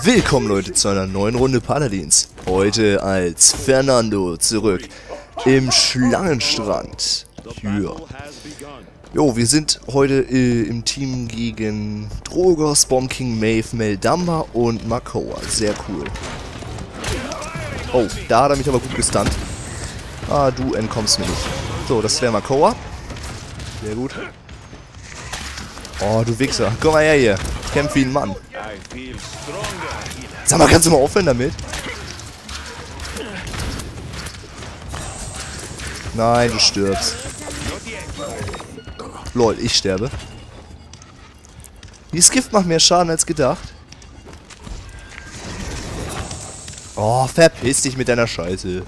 Willkommen Leute zu einer neuen Runde Paladins. Heute als Fernando zurück im Schlangenstrand. Hier. Jo, wir sind heute äh, im Team gegen Drogos, Bomb King, Maeve, Meldamba und Makoa. Sehr cool. Oh, da hat er mich aber gut gestunt. Ah, du entkommst mir nicht. So, das wäre Makoa. Sehr gut. Oh, du Wichser. Komm mal her hier. Kämpf wie ein Mann. Sag mal, kannst du mal aufhören damit? Nein, du stirbst. Lol, ich sterbe. Dieses Gift macht mehr Schaden als gedacht. Oh, verpiss dich mit deiner Scheiße.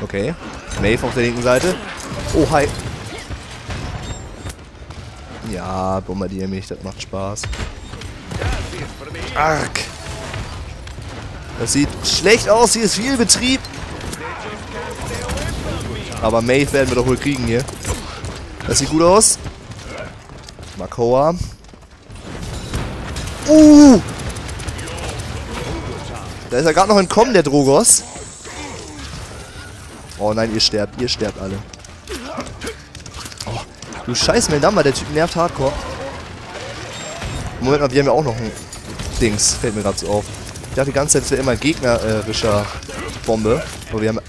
Okay. Maeve auf der linken Seite. Oh, hi. Ja, bombardiere mich, das macht Spaß. Arg. Das sieht schlecht aus, hier ist viel Betrieb. Aber Maeve werden wir doch wohl kriegen hier. Das sieht gut aus. Makoa. Uh! Da ist er gerade noch entkommen, der Drogos. Oh nein, ihr sterbt, ihr sterbt alle. Du scheiß Meldamba, der Typ nervt hardcore. Moment mal, wir haben ja auch noch ein Dings, fällt mir gerade so auf. Ich dachte die ganze Zeit, es wäre immer gegnerischer Bombe. Aber wir haben...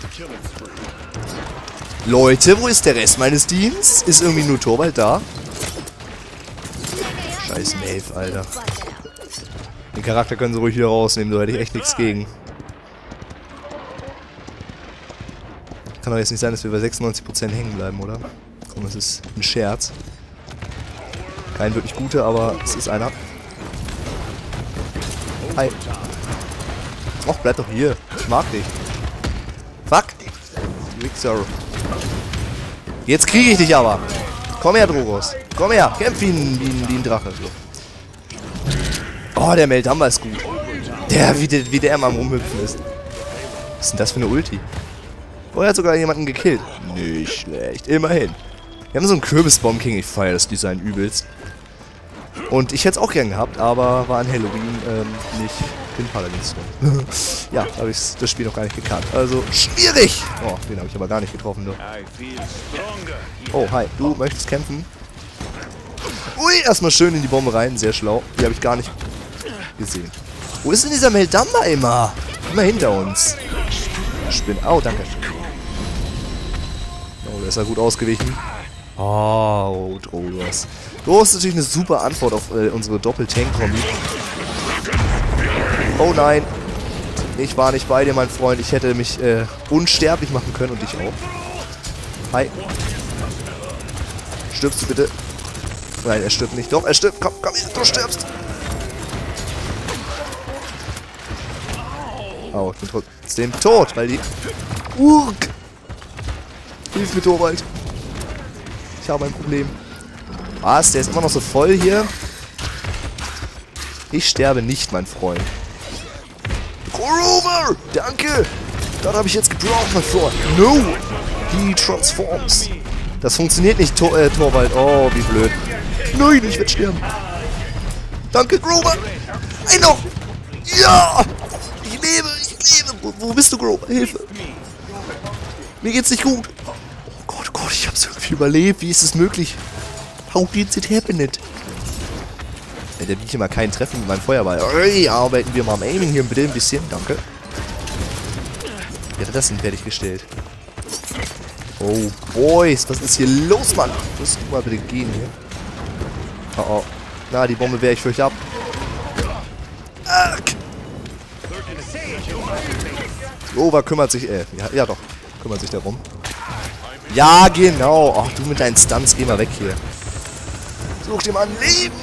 Leute, wo ist der Rest meines Teams? Ist irgendwie nur Torwald da? Scheiß Maeve, Alter. Den Charakter können sie ruhig wieder rausnehmen, da hätte ich echt nichts gegen. Kann doch jetzt nicht sein, dass wir bei 96% hängen bleiben, oder? Komm, das ist ein Scherz. Kein wirklich guter, aber es ist einer. Hi. Och, bleib doch hier. Ich mag dich. Fuck. Wichser. Jetzt kriege ich dich aber. Komm her, Drogos. Komm her. Kämpf wie ein, wie ein, Drache. Oh, der Meldamba ist gut. Der, wie der, wie der immer am Rumhüpfen ist. Was ist denn das für eine Ulti? Oh, er hat sogar jemanden gekillt. Nicht schlecht. Immerhin. Wir haben so einen Kürbisbomb King. Ich feiere das Design übelst. Und ich hätte es auch gern gehabt, aber war an Halloween ähm, nicht in Paladins drin. ja, habe ich das Spiel noch gar nicht gekannt. Also, schwierig! Oh, den habe ich aber gar nicht getroffen, nur. Oh, hi. Du möchtest kämpfen? Ui, erstmal schön in die Bombe rein. Sehr schlau. Die habe ich gar nicht gesehen. Wo ist denn dieser Meldamba immer? Immer hinter uns. Spinn. Oh, danke. Oh, der ist ja gut ausgewichen. Oh, Drogos. So ist natürlich eine super Antwort auf äh, unsere Doppel-Tank-Kombi. Oh nein. Ich war nicht bei dir, mein Freund. Ich hätte mich äh, unsterblich machen können und dich auch. Hi. Stirbst du bitte? Nein, er stirbt nicht. Doch, er stirbt. Komm, komm du stirbst. Oh, ich bin trotzdem tot, weil die... Urk! Hilf mir, Torwald. Ich habe ein Problem. Was? Der ist immer noch so voll hier? Ich sterbe nicht, mein Freund. Grover! Danke! Das habe ich jetzt gebraucht, mein Freund. No! He transforms. Das funktioniert nicht, Tor äh, Torwald. Oh, wie blöd. Nein, ich werde sterben. Danke, Grover! Ein noch! Ja! Ich lebe, ich lebe. Wo, wo bist du, Grover? Hilfe! Mir geht's nicht gut. Ich überlebt. Wie ist es möglich? How did it happen it? Da bin ich immer keinen Treffen mit meinem Feuerball. Ui, arbeiten wir mal am Aiming hier bitte ein bisschen. Danke. Wie hat er das denn fertiggestellt? Oh, Boys, was ist hier los, Mann? Musst du mal bitte gehen hier. Oh, oh. Na, die Bombe wehre ich für euch ab. Arg. Grover kümmert sich, äh, ja, ja doch, kümmert sich darum. Ja, genau. Ach, du mit deinen Stunts, geh mal weg hier. Such dir mal ein Leben.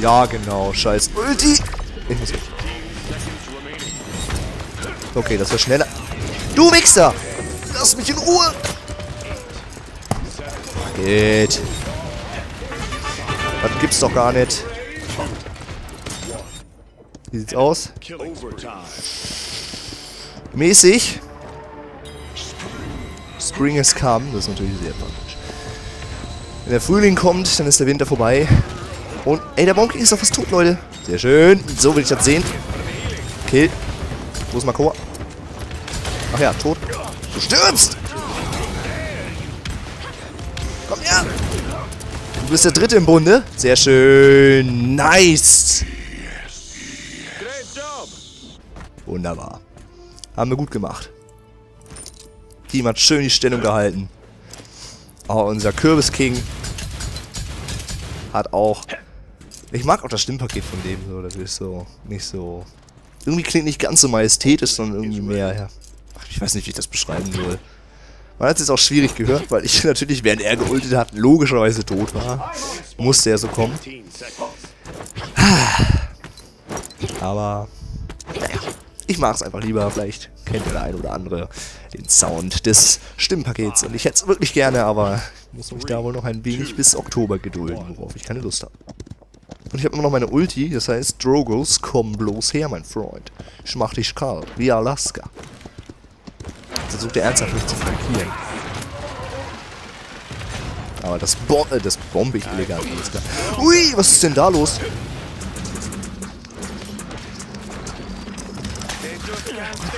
Ja, genau. Scheiß Ulti. Ich muss weg. Okay, das war schneller. Du Wichser! Lass mich in Ruhe! Geht. Das gibt's doch gar nicht. Wie sieht's aus? Mäßig. Spring has come. Das ist natürlich sehr praktisch. Wenn der Frühling kommt, dann ist der Winter vorbei. Und, ey, der Baumking ist doch fast tot, Leute. Sehr schön. So will ich das sehen. Kill. Wo ist Makoa? Ach ja, tot. Du stirbst! Komm her! Du bist der Dritte im Bunde. Sehr schön. Nice. Wunderbar. Haben wir gut gemacht. Team hat schön die Stellung gehalten. Oh, unser Kürbis-King hat auch... Ich mag auch das Stimmpaket von dem so. Das ist so... Nicht so... Irgendwie klingt nicht ganz so majestätisch, sondern irgendwie mehr... Ja. Ich weiß nicht, wie ich das beschreiben soll. Man hat es jetzt auch schwierig gehört, weil ich natürlich, während er geultet hat, logischerweise tot war. Musste er so kommen. Aber... Naja. Ich mag es einfach lieber. Vielleicht kennt der ein oder andere den Sound des Stimmpakets. Und ich hätte es wirklich gerne, aber muss mich da wohl noch ein wenig bis Oktober gedulden, worauf ich keine Lust habe. Und ich habe immer noch meine Ulti, das heißt, Drogos, komm bloß her, mein Freund. Ich mach dich kalt, wie Alaska. Versucht er ernsthaft mich zu flankieren. Aber das, Bo äh, das bombe ich elegant, alles. Ui, was ist denn da los?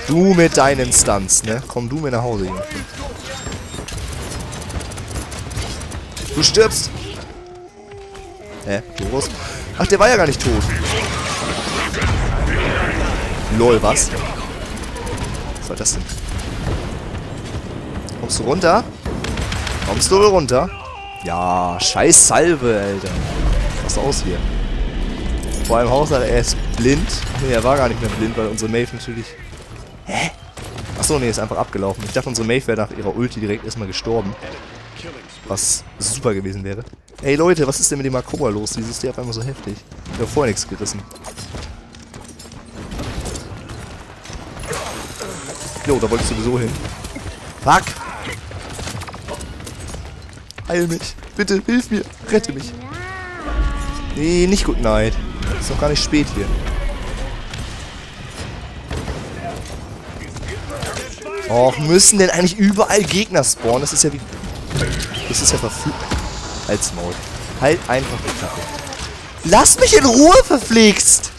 Du mit deinen Stunts, ne? Komm du mir nach Hause, Junge. Du stirbst! Hä? Doros? Ach, der war ja gar nicht tot. Lol, was? Was war das denn? Kommst du runter? Kommst du runter? Ja, scheiß Salve, Alter. Was aus hier? Vor allem Hausar, er ist blind. Nee, er war gar nicht mehr blind, weil unsere Maeve natürlich Hä? Achso, nee, ist einfach abgelaufen. Ich dachte, unsere Maeve wäre nach ihrer Ulti direkt erstmal gestorben. Was super gewesen wäre. Ey Leute, was ist denn mit dem Makoa los? Wieso ist der auf einmal so heftig? Ich habe vorher nichts gerissen. Jo, da wollte ich sowieso hin. Fuck! Heil mich! Bitte, hilf mir! Rette mich! Nee, nicht gut, nein. Ist noch gar nicht spät hier. Och, müssen denn eigentlich überall Gegner spawnen? Das ist ja wie... Das ist ja verflucht. Halt's Maul. Halt einfach die Klappe. Lass mich in Ruhe, verflixt!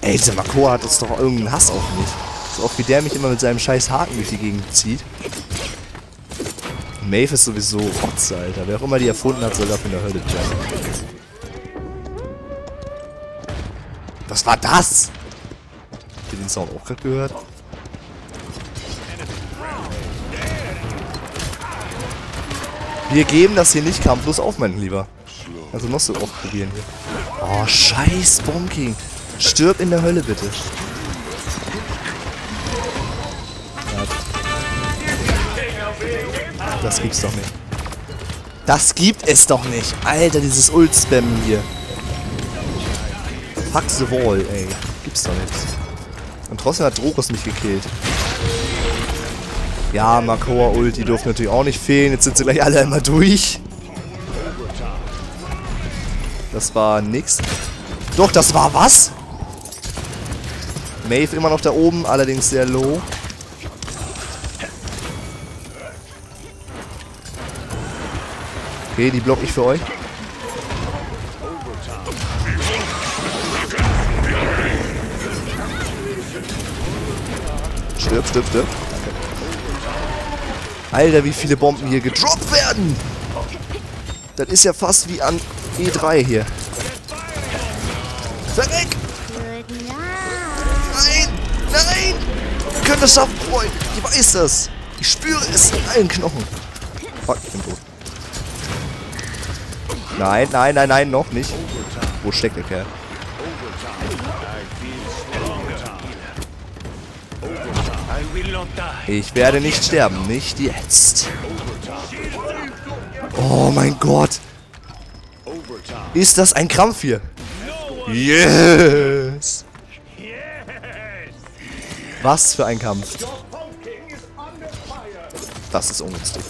Ey, dieser Mako hat uns doch irgendeinen Hass auf mich. So oft wie der mich immer mit seinem scheiß Haken durch die Gegend zieht. Maeve ist sowieso Rotze, Alter. Wer auch immer die erfunden hat, soll dafür in der Hölle bleiben. Was war das? Habt ihr den Sound auch gerade gehört? Wir geben das hier nicht kampflos auf, mein Lieber. Also noch so oft probieren hier. Oh, scheiß Bonking. Stirb in der Hölle, bitte. Das gibt's doch nicht. Das gibt es doch nicht. Alter, dieses Ult-Spam hier. Fuck the wall, ey. Gibt's doch nicht. Und trotzdem hat Drokos mich gekillt. Ja, Makoa Ulti durfte natürlich auch nicht fehlen. Jetzt sind sie gleich alle einmal durch. Das war nix. Doch, das war was? Maeve immer noch da oben, allerdings sehr low. Okay, die block ich für euch. Stirb, stirb, stirb. Alter, wie viele Bomben hier gedroppt werden. Das ist ja fast wie an E3 hier. Verreck! Nein! Nein! Wir können das schaffen, Freund. Ich weiß das. Ich spüre es in allen Knochen. Fuck, ich bin tot. Nein, nein, nein, nein, noch nicht. Wo steckt der Kerl? Ich werde nicht sterben, nicht jetzt. Oh mein Gott. Ist das ein Krampf hier? Yes! Was für ein Kampf. Das ist ungünstig.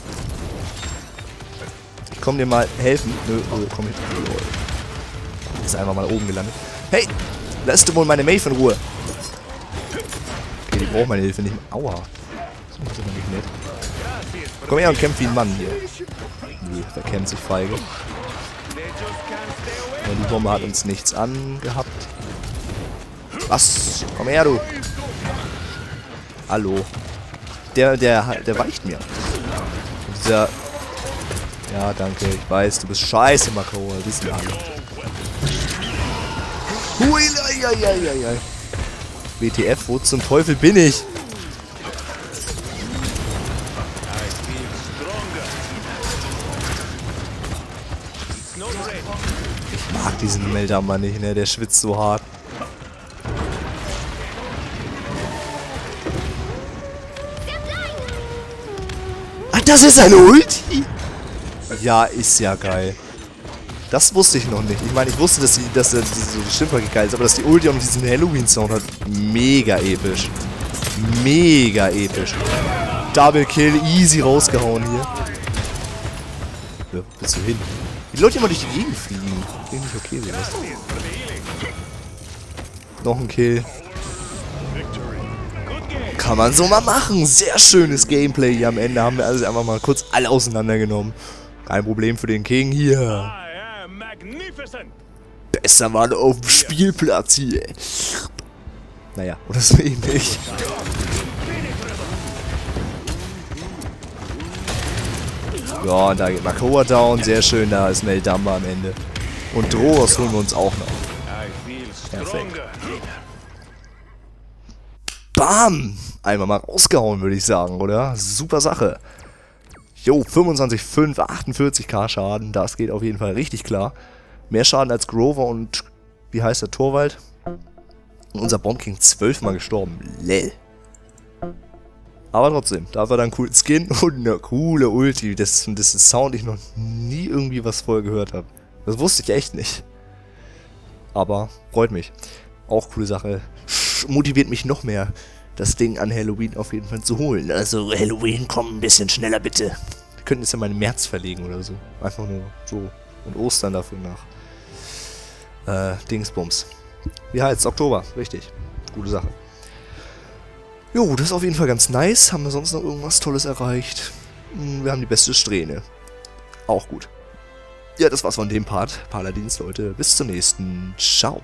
Ich komm dir mal helfen. Nö, oh, komm ich. Ist einfach mal oben gelandet. Hey! Lässt du wohl meine Maeve in Ruhe? Braucht meine Hilfe nicht mehr. Aua. Das ist aber nicht nett. Komm her und kämpf wie ein Mann hier. Nö, der kennt sich feige. Ja, die Bombe hat uns nichts angehabt. Was? Komm her, du. Hallo. Der, der, der weicht mir. Und dieser... Ja, danke. Ich weiß, du bist scheiße, Makro. Wissen alle. Hui, ai, ai, ai, ai. WTF, wo zum Teufel bin ich? Ich mag diesen Meldermann nicht, ne? Der schwitzt so hart. Ah, das ist ein Ulti? Ja, ist ja geil. Das wusste ich noch nicht. Ich meine, ich wusste, dass, die, dass der, so die geil ist, aber dass die Ulti auch noch diesen Halloween-Sound hat, mega episch. Mega episch. Double Kill, easy rausgehauen hier. Ja, bist du hin? Die Leute immer durch die Gegend fliegen. Finde ich okay, sowas. Noch ein Kill. Kann man so mal machen. Sehr schönes Gameplay hier am Ende. Haben wir also einfach mal kurz alle auseinandergenommen. Kein Problem für den King hier. Besser mal auf dem Spielplatz hier. Naja, oder so ähnlich. Ja, und da geht Makoa down. Sehr schön, da ist Meldamba am Ende. Und Droros holen wir uns auch noch. Perfekt. Bam! Einmal mal rausgehauen, würde ich sagen, oder? Super Sache. Jo, 25,5, 48k Schaden. Das geht auf jeden Fall richtig klar. Mehr Schaden als Grover und wie heißt der Torwald? Und unser Bomb King zwölfmal gestorben. Lell. Aber trotzdem, da war dann coolen Skin und eine coole Ulti. Das, das ist ein Sound, ich noch nie irgendwie was vorher gehört habe. Das wusste ich echt nicht. Aber freut mich. Auch coole Sache. Motiviert mich noch mehr, das Ding an Halloween auf jeden Fall zu holen. Also Halloween, komm ein bisschen schneller bitte. Könnten es ja mal in März verlegen oder so. Einfach nur so. Und Ostern dafür nach. Äh, Dingsbums. Wie heißt Oktober, richtig. Gute Sache. Jo, das ist auf jeden Fall ganz nice. Haben wir sonst noch irgendwas Tolles erreicht? Hm, wir haben die beste Strähne. Auch gut. Ja, das war's von dem Part. Paladins, Leute. Bis zum nächsten. Ciao.